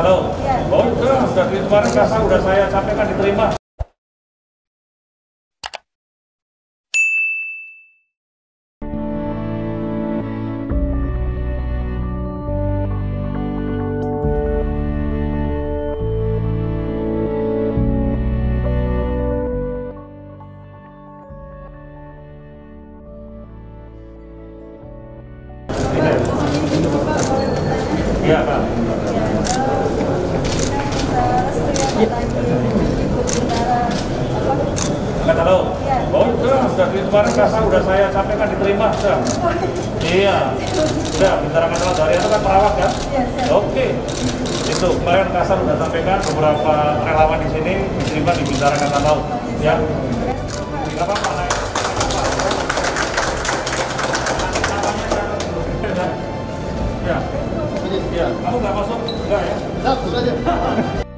Iya. Oh, udah, sudah di kemarin kasa udah saya sampaikan diterima. Iya, Pak. Nggak tahu? Iya. Oh, udah, sudah di kemarin kasa udah saya sampaikan diterima, sudah. Iya. Sudah, bintara masalah dari itu kan perawat kan? Iya. Oke. Itu kemarin kasar sudah sampaikan beberapa relawan di sini diterima di bintara kata laut. Ya. Tidak apa-apa. Ya. Ya, kamu nggak masuk? Enggak ya? Nah, sudah aja.